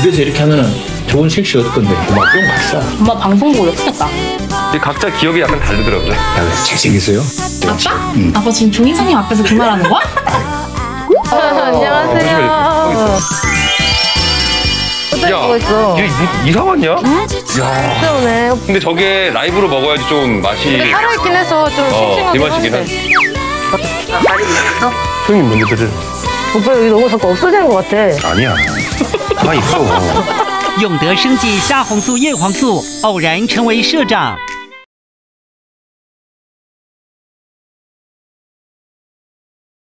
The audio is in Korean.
집에서 이렇게 하면은 좋은 실시 얻을 건데 막뿅 갔어. 엄마 방송 보고 욕했다. 근데 각자 기억이 약간 다르더라고요. 야, 잘생겼어요. 아빠? 아빠 지금 종인선님 앞에서 그 말하는 거야? 안녕하세요. 야, 있어. 얘 이- 이상하냐? 야, 오네. 근데 저게 라이브로 먹어야지 좀 맛이 살아있긴 해서 좀 어, 싱싱하긴 이 맛이긴 한. 한데. 형님 먼저 들을. 오빠 여기 너무 자꾸 없어지는 것 같아. 아니야. 가만 있어. 永德生技虾红素叶黄素偶然成为社长，